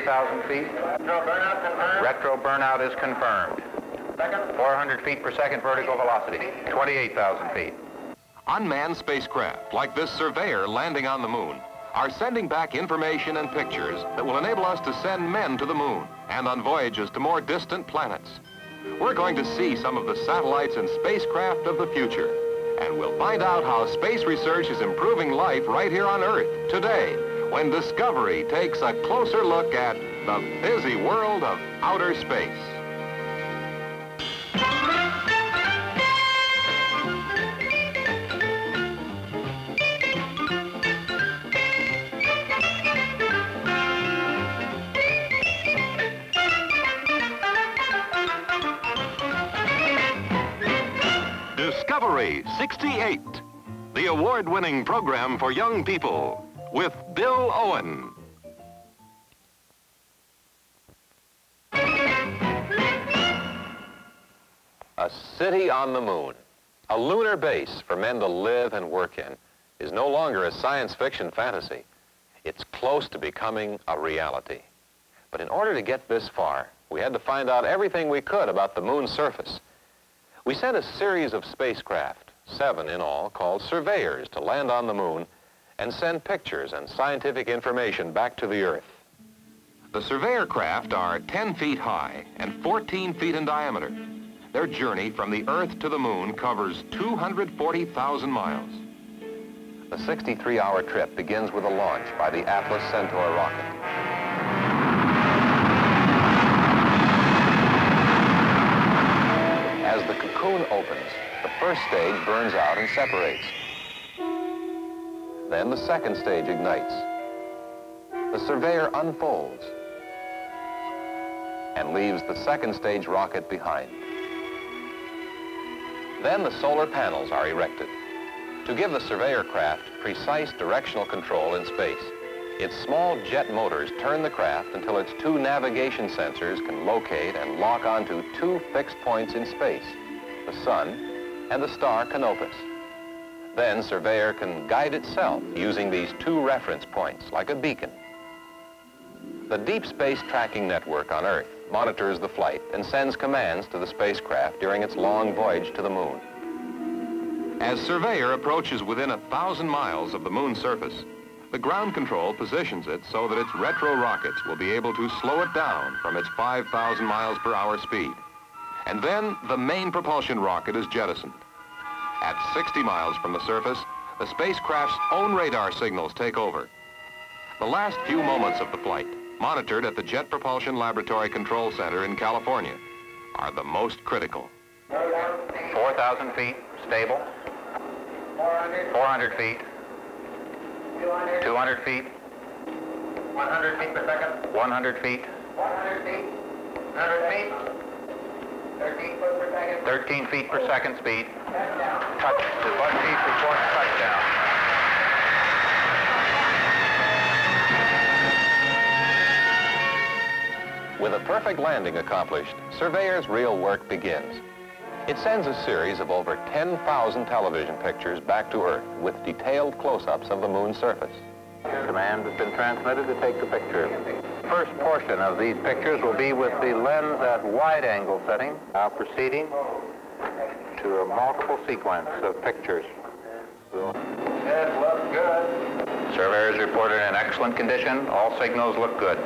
30,000 feet. Retro burnout is confirmed. 400 feet per second vertical velocity. 28,000 feet. Unmanned spacecraft, like this surveyor landing on the moon, are sending back information and pictures that will enable us to send men to the moon and on voyages to more distant planets. We're going to see some of the satellites and spacecraft of the future, and we'll find out how space research is improving life right here on Earth today when Discovery takes a closer look at the busy world of outer space. Discovery 68, the award-winning program for young people with Bill Owen. A city on the moon, a lunar base for men to live and work in, is no longer a science fiction fantasy. It's close to becoming a reality. But in order to get this far, we had to find out everything we could about the moon's surface. We sent a series of spacecraft, seven in all, called surveyors to land on the moon and send pictures and scientific information back to the Earth. The surveyor craft are 10 feet high and 14 feet in diameter. Their journey from the Earth to the moon covers 240,000 miles. The 63-hour trip begins with a launch by the Atlas Centaur rocket. As the cocoon opens, the first stage burns out and separates. Then the second stage ignites. The surveyor unfolds and leaves the second stage rocket behind. Then the solar panels are erected to give the surveyor craft precise directional control in space. Its small jet motors turn the craft until its two navigation sensors can locate and lock onto two fixed points in space, the sun and the star Canopus. Then Surveyor can guide itself using these two reference points like a beacon. The Deep Space Tracking Network on Earth monitors the flight and sends commands to the spacecraft during its long voyage to the moon. As Surveyor approaches within a thousand miles of the moon's surface, the ground control positions it so that its retro rockets will be able to slow it down from its 5,000 miles per hour speed. And then the main propulsion rocket is jettisoned. At 60 miles from the surface, the spacecraft's own radar signals take over. The last few moments of the flight, monitored at the Jet Propulsion Laboratory Control Center in California, are the most critical. 4,000 feet, stable. 400 feet. 200 feet. 100 feet per second. 100 feet. 100 feet. 100 feet. 13 foot per second. 13 feet per oh. second speed. Touchdown. Touch. The button beep reports touchdown. With a perfect landing accomplished, Surveyor's real work begins. It sends a series of over 10,000 television pictures back to Earth with detailed close-ups of the moon's surface. Command has been transmitted to take the picture. First portion of these pictures will be with the lens at wide angle setting. Now proceeding to a multiple sequence of pictures. It looks good. Surveyors reported in excellent condition. All signals look good.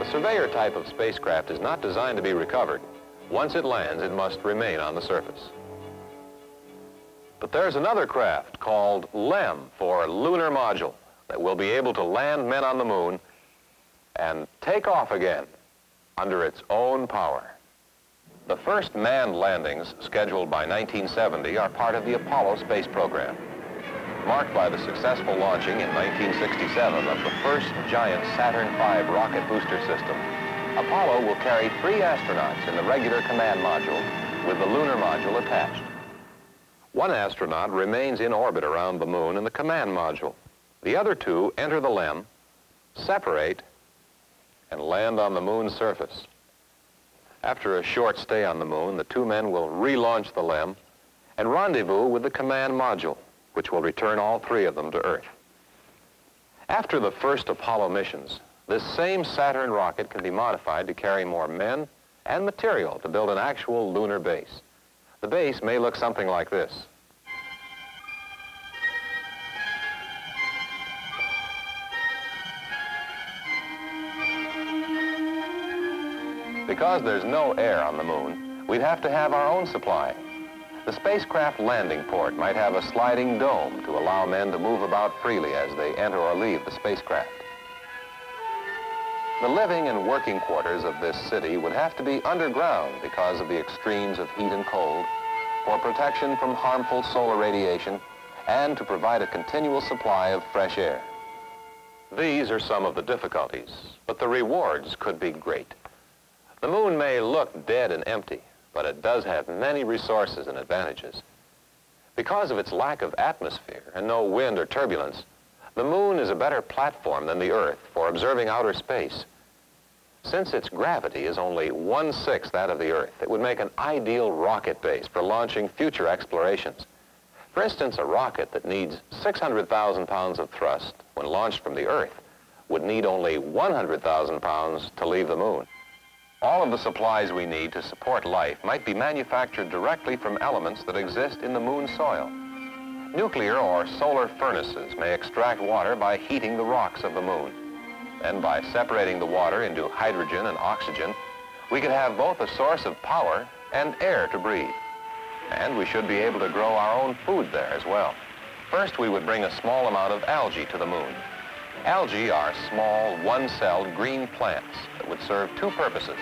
The Surveyor type of spacecraft is not designed to be recovered. Once it lands, it must remain on the surface. But there's another craft called LEM for Lunar Module that will be able to land men on the moon and take off again under its own power. The first manned landings scheduled by 1970 are part of the Apollo space program, marked by the successful launching in 1967 of the first giant Saturn V rocket booster system. Apollo will carry three astronauts in the regular command module with the lunar module attached. One astronaut remains in orbit around the moon in the command module. The other two enter the LEM, separate, and land on the moon's surface. After a short stay on the moon, the two men will relaunch the LEM and rendezvous with the command module, which will return all three of them to Earth. After the first Apollo missions, this same Saturn rocket can be modified to carry more men and material to build an actual lunar base. The base may look something like this. Because there's no air on the moon, we'd have to have our own supply. The spacecraft landing port might have a sliding dome to allow men to move about freely as they enter or leave the spacecraft. The living and working quarters of this city would have to be underground because of the extremes of heat and cold, for protection from harmful solar radiation, and to provide a continual supply of fresh air. These are some of the difficulties, but the rewards could be great. The moon may look dead and empty, but it does have many resources and advantages. Because of its lack of atmosphere and no wind or turbulence, the moon is a better platform than the Earth for observing outer space. Since its gravity is only one-sixth that of the Earth, it would make an ideal rocket base for launching future explorations. For instance, a rocket that needs 600,000 pounds of thrust when launched from the Earth would need only 100,000 pounds to leave the moon. All of the supplies we need to support life might be manufactured directly from elements that exist in the moon soil. Nuclear or solar furnaces may extract water by heating the rocks of the moon. And by separating the water into hydrogen and oxygen, we could have both a source of power and air to breathe. And we should be able to grow our own food there as well. First, we would bring a small amount of algae to the moon. Algae are small, one-celled green plants that would serve two purposes.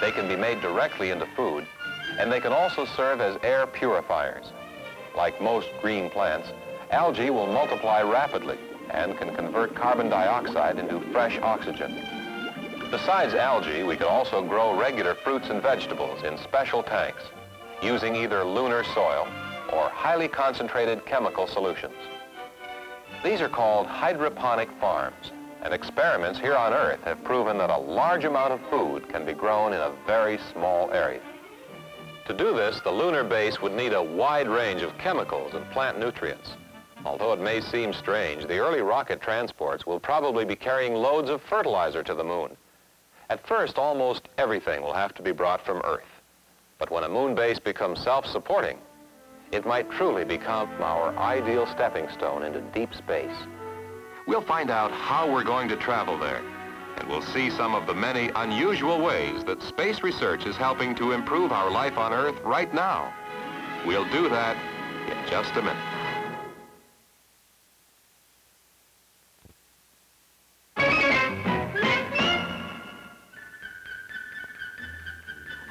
They can be made directly into food, and they can also serve as air purifiers. Like most green plants, algae will multiply rapidly and can convert carbon dioxide into fresh oxygen. Besides algae, we could also grow regular fruits and vegetables in special tanks using either lunar soil or highly concentrated chemical solutions. These are called hydroponic farms, and experiments here on Earth have proven that a large amount of food can be grown in a very small area. To do this, the lunar base would need a wide range of chemicals and plant nutrients. Although it may seem strange, the early rocket transports will probably be carrying loads of fertilizer to the moon. At first, almost everything will have to be brought from Earth. But when a moon base becomes self-supporting, it might truly become our ideal stepping stone into deep space. We'll find out how we're going to travel there, and we'll see some of the many unusual ways that space research is helping to improve our life on Earth right now. We'll do that in just a minute.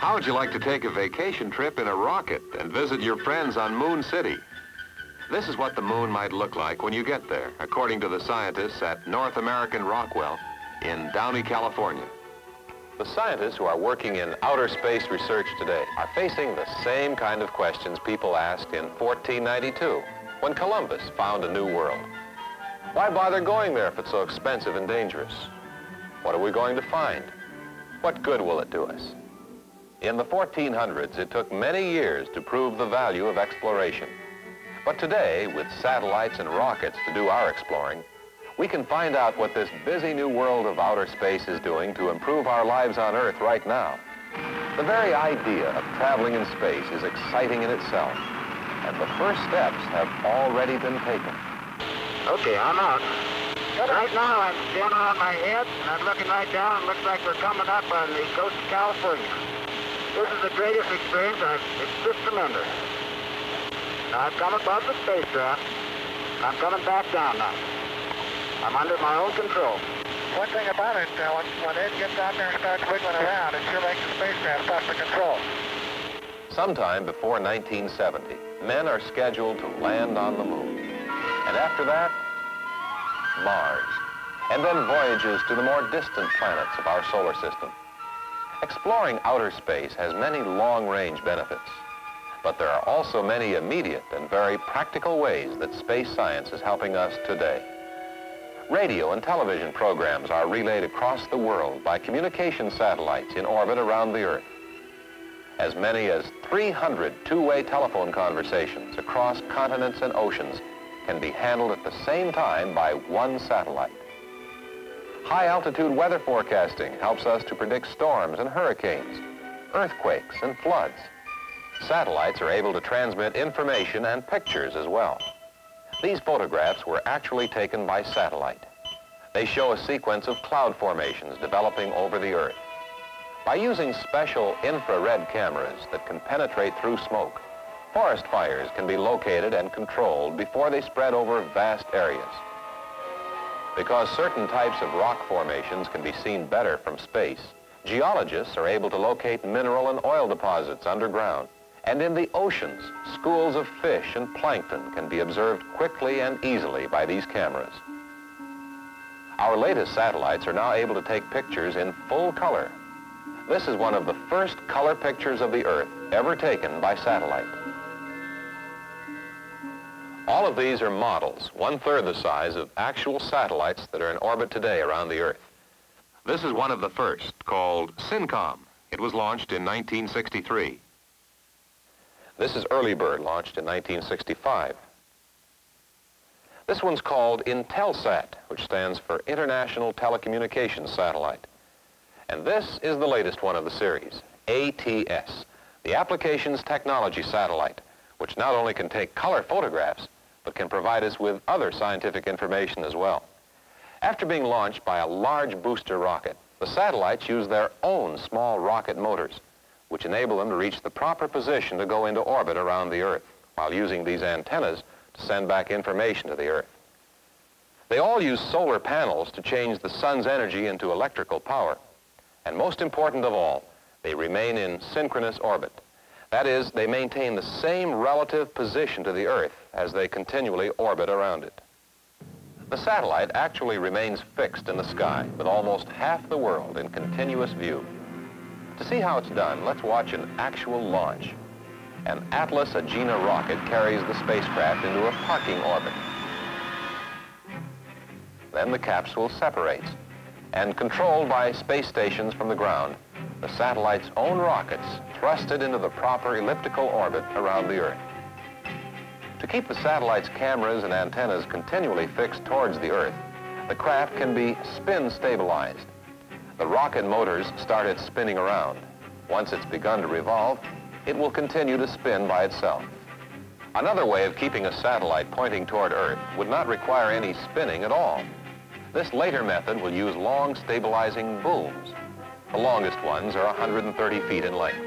How would you like to take a vacation trip in a rocket and visit your friends on Moon City? This is what the moon might look like when you get there, according to the scientists at North American Rockwell in Downey, California. The scientists who are working in outer space research today are facing the same kind of questions people asked in 1492 when Columbus found a new world. Why bother going there if it's so expensive and dangerous? What are we going to find? What good will it do us? In the 1400s, it took many years to prove the value of exploration. But today, with satellites and rockets to do our exploring, we can find out what this busy new world of outer space is doing to improve our lives on Earth right now. The very idea of traveling in space is exciting in itself, and the first steps have already been taken. Okay, I'm out. Right now, I'm standing on my head, and I'm looking right down. It looks like we're coming up on the coast of California. This is the greatest experience. I've, it's just tremendous. Now, I've come above the spacecraft. I'm coming back down now. I'm under my own control. One thing about it, uh, when, when Ed gets out there and starts wiggling around, it sure makes the spacecraft tough to control. Sometime before 1970, men are scheduled to land on the moon. And after that, Mars. And then voyages to the more distant planets of our solar system. Exploring outer space has many long-range benefits. But there are also many immediate and very practical ways that space science is helping us today. Radio and television programs are relayed across the world by communication satellites in orbit around the Earth. As many as 300 two-way telephone conversations across continents and oceans can be handled at the same time by one satellite. High-altitude weather forecasting helps us to predict storms and hurricanes, earthquakes and floods. Satellites are able to transmit information and pictures as well. These photographs were actually taken by satellite. They show a sequence of cloud formations developing over the Earth. By using special infrared cameras that can penetrate through smoke, forest fires can be located and controlled before they spread over vast areas. Because certain types of rock formations can be seen better from space, geologists are able to locate mineral and oil deposits underground. And in the oceans, schools of fish and plankton can be observed quickly and easily by these cameras. Our latest satellites are now able to take pictures in full color. This is one of the first color pictures of the Earth ever taken by satellite. All of these are models, one-third the size of actual satellites that are in orbit today around the Earth. This is one of the first, called SYNCOM. It was launched in 1963. This is Early Bird, launched in 1965. This one's called Intelsat, which stands for International Telecommunications Satellite. And this is the latest one of the series, ATS, the Applications Technology Satellite, which not only can take color photographs, but can provide us with other scientific information as well. After being launched by a large booster rocket, the satellites use their own small rocket motors, which enable them to reach the proper position to go into orbit around the Earth, while using these antennas to send back information to the Earth. They all use solar panels to change the sun's energy into electrical power. And most important of all, they remain in synchronous orbit. That is, they maintain the same relative position to the Earth as they continually orbit around it. The satellite actually remains fixed in the sky with almost half the world in continuous view. To see how it's done, let's watch an actual launch. An Atlas Agena rocket carries the spacecraft into a parking orbit. Then the capsule separates, and controlled by space stations from the ground, the satellite's own rockets thrust it into the proper elliptical orbit around the Earth. To keep the satellite's cameras and antennas continually fixed towards the Earth, the craft can be spin stabilized. The rocket motors start it spinning around. Once it's begun to revolve, it will continue to spin by itself. Another way of keeping a satellite pointing toward Earth would not require any spinning at all. This later method will use long stabilizing booms. The longest ones are 130 feet in length.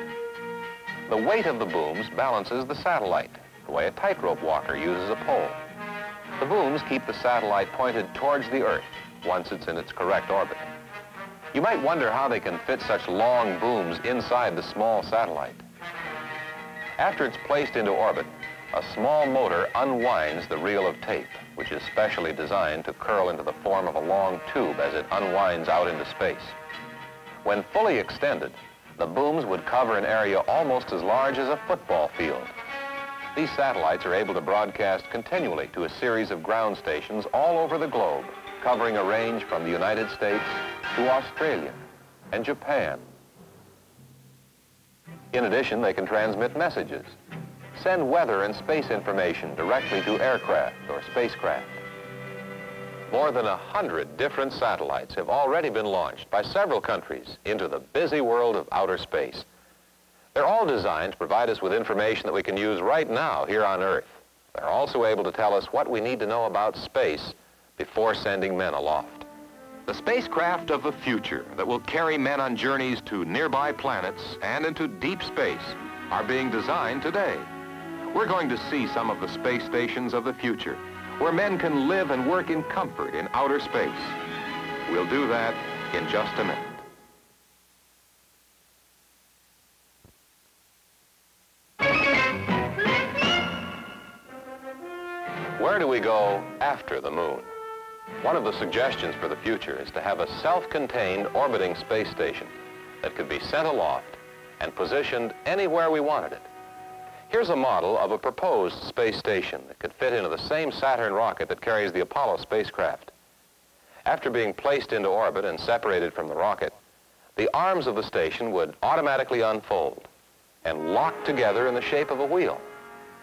The weight of the booms balances the satellite, the way a tightrope walker uses a pole. The booms keep the satellite pointed towards the Earth once it's in its correct orbit. You might wonder how they can fit such long booms inside the small satellite. After it's placed into orbit, a small motor unwinds the reel of tape, which is specially designed to curl into the form of a long tube as it unwinds out into space. When fully extended, the booms would cover an area almost as large as a football field. These satellites are able to broadcast continually to a series of ground stations all over the globe, covering a range from the United States to Australia and Japan. In addition, they can transmit messages, send weather and space information directly to aircraft or spacecraft. More than a hundred different satellites have already been launched by several countries into the busy world of outer space. They're all designed to provide us with information that we can use right now here on Earth. They're also able to tell us what we need to know about space before sending men aloft. The spacecraft of the future that will carry men on journeys to nearby planets and into deep space are being designed today. We're going to see some of the space stations of the future where men can live and work in comfort in outer space. We'll do that in just a minute. Where do we go after the moon? One of the suggestions for the future is to have a self-contained orbiting space station that could be sent aloft and positioned anywhere we wanted it. Here's a model of a proposed space station that could fit into the same Saturn rocket that carries the Apollo spacecraft. After being placed into orbit and separated from the rocket, the arms of the station would automatically unfold, and lock together in the shape of a wheel.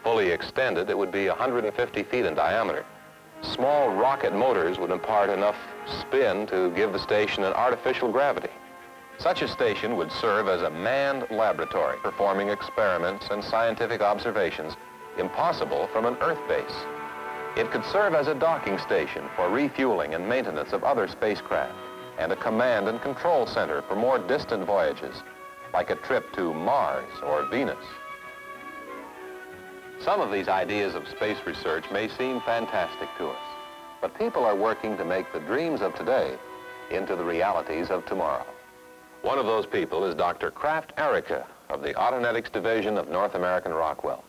Fully extended, it would be 150 feet in diameter. Small rocket motors would impart enough spin to give the station an artificial gravity. Such a station would serve as a manned laboratory, performing experiments and scientific observations impossible from an Earth base. It could serve as a docking station for refueling and maintenance of other spacecraft, and a command and control center for more distant voyages, like a trip to Mars or Venus. Some of these ideas of space research may seem fantastic to us, but people are working to make the dreams of today into the realities of tomorrow. One of those people is Dr. Krafft Ehricke of the Autonetics Division of North American Rockwell.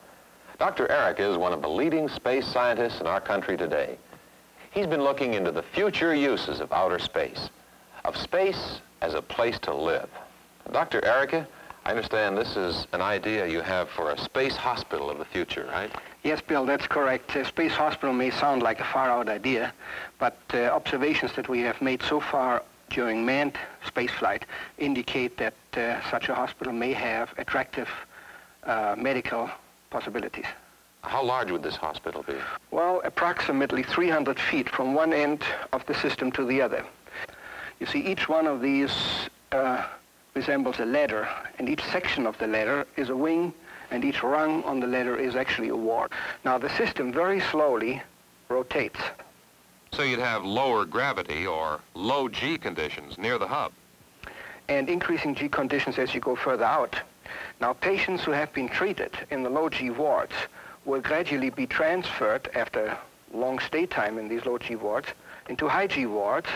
Dr. Ehricke is one of the leading space scientists in our country today. He's been looking into the future uses of outer space, of space as a place to live. Dr. Ehricke, I understand this is an idea you have for a space hospital of the future, right? Yes, Bill, that's correct. A space hospital may sound like a far-out idea, but uh, observations that we have made so far during manned spaceflight indicate that uh, such a hospital may have attractive uh, medical possibilities. How large would this hospital be? Well, approximately 300 feet from one end of the system to the other. You see, each one of these uh, resembles a ladder, and each section of the ladder is a wing, and each rung on the ladder is actually a ward. Now, the system very slowly rotates. So you'd have lower gravity or low G conditions near the hub. and increasing G conditions as you go further out. Now, patients who have been treated in the low G wards will gradually be transferred after long stay time in these low G wards into high G wards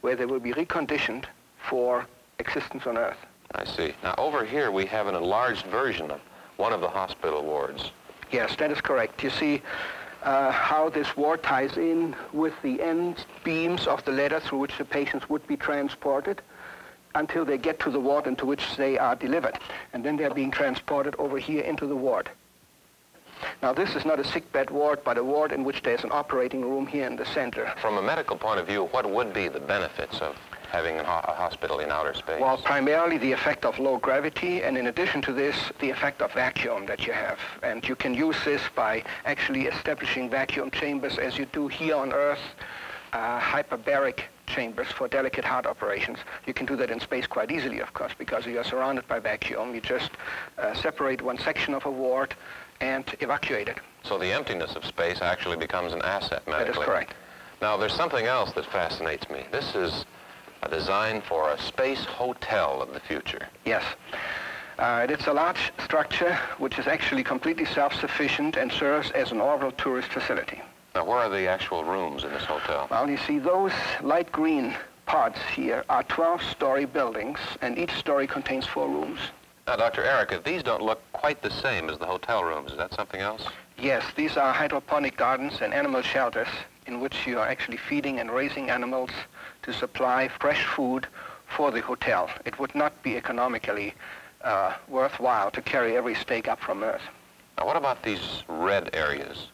where they will be reconditioned for existence on Earth. I see. Now, over here we have an enlarged version of one of the hospital wards. Yes, that is correct. You see uh, how this ward ties in with the end beams of the ladder through which the patients would be transported until they get to the ward into which they are delivered. And then they're being transported over here into the ward. Now, this is not a sickbed ward, but a ward in which there's an operating room here in the center. From a medical point of view, what would be the benefits of having a, hospital in outer space? Well, primarily the effect of low gravity, and in addition to this, the effect of vacuum that you have. And you can use this by actually establishing vacuum chambers as you do here on Earth, uh, hyperbaric chambers for delicate heart operations. You can do that in space quite easily, of course, because you are surrounded by vacuum. You just uh, separate one section of a ward and evacuate it. so the emptiness of space actually becomes an asset That is correct. Now, there's something else that fascinates me. This is a design for a space hotel of the future. Yes. Uh, it's a large structure which is actually completely self-sufficient and serves as an orbital tourist facility. Now, where are the actual rooms in this hotel? Well, you see, those light green pods here are 12-story buildings, and each story contains four rooms. Now, Dr. Ehricke, these don't look quite the same as the hotel rooms. Is that something else? Yes, these are hydroponic gardens and animal shelters in which you are actually feeding and raising animals to supply fresh food for the hotel. It would not be economically uh, worthwhile to carry every steak up from Earth. Now, what about these red areas?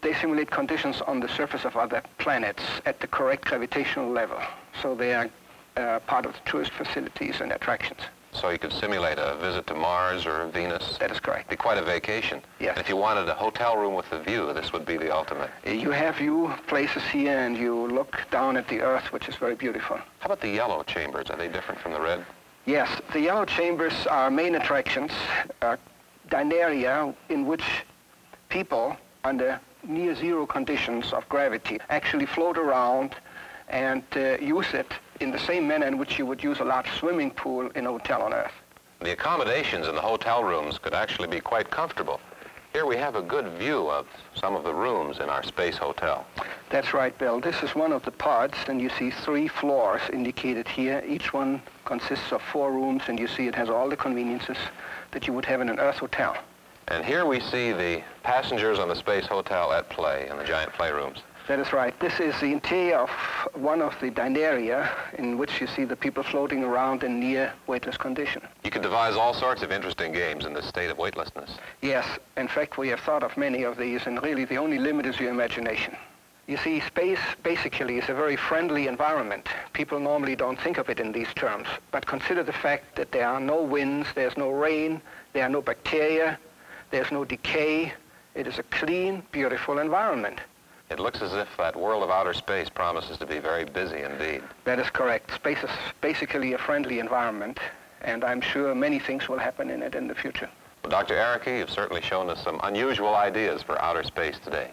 They simulate conditions on the surface of other planets at the correct gravitational level. So they are uh, part of the tourist facilities and attractions. So you could simulate a visit to Mars or Venus. That is correct. Be quite a vacation. Yes. And if you wanted a hotel room with a view, this would be the ultimate. You have view places here and you look down at the Earth, which is very beautiful. How about the yellow chambers? Are they different from the red? Yes, the yellow chambers are main attractions, uh, dineria in which people under near zero conditions of gravity actually float around and uh, use it in the same manner in which you would use a large swimming pool in a hotel on Earth. The accommodations in the hotel rooms could actually be quite comfortable. Here we have a good view of some of the rooms in our space hotel. That's right, Bill. This is one of the pods, and you see three floors indicated here. Each one consists of four rooms, and you see it has all the conveniences that you would have in an Earth hotel. And here we see the passengers on the space hotel at play in the giant playrooms. That is right. This is the interior of one of the dineria in which you see the people floating around in near weightless condition. You could devise all sorts of interesting games in this state of weightlessness. Yes, in fact, we have thought of many of these, and really the only limit is your imagination. You see, space basically is a very friendly environment. People normally don't think of it in these terms, but consider the fact that there are no winds, there's no rain, there are no bacteria, there's no decay. It is a clean, beautiful environment. It looks as if that world of outer space promises to be very busy indeed. That is correct. Space is basically a friendly environment, and I'm sure many things will happen in it in the future. Well, Dr. Ehricke, you've certainly shown us some unusual ideas for outer space today.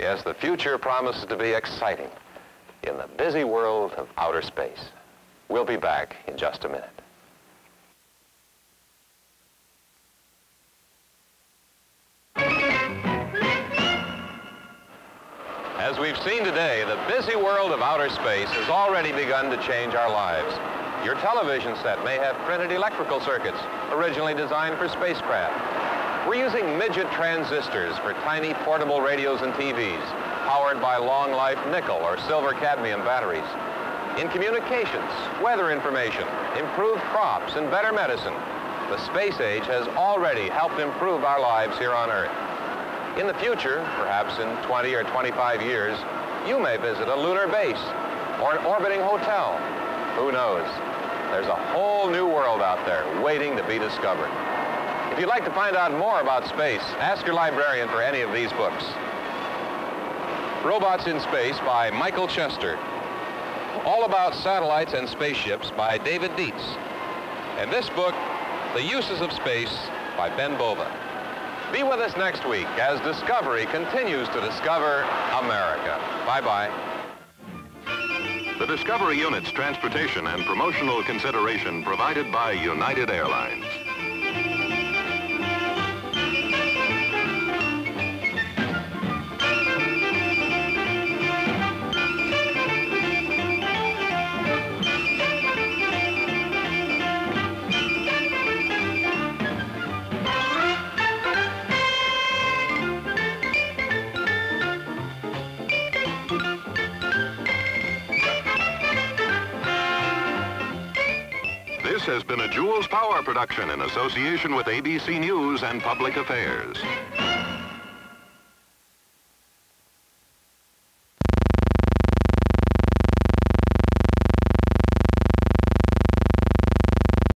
Yes, the future promises to be exciting in the busy world of outer space. We'll be back in just a minute. As we've seen today, the busy world of outer space has already begun to change our lives. Your television set may have printed electrical circuits, originally designed for spacecraft. We're using midget transistors for tiny portable radios and TVs, powered by long-life nickel or silver cadmium batteries. In communications, weather information, improved crops, and better medicine, the space age has already helped improve our lives here on Earth. In the future, perhaps in 20 or 25 years, you may visit a lunar base or an orbiting hotel. Who knows? There's a whole new world out there waiting to be discovered. If you'd like to find out more about space, ask your librarian for any of these books. Robots in Space by Michael Chester. All About Satellites and Spaceships by David Dietz. And this book, The Uses of Space by Ben Bova. Be with us next week as Discovery continues to discover America. Bye-bye. The Discovery Unit's transportation and promotional consideration provided by United Airlines. Been a Jules Power production in association with ABC News and Public Affairs.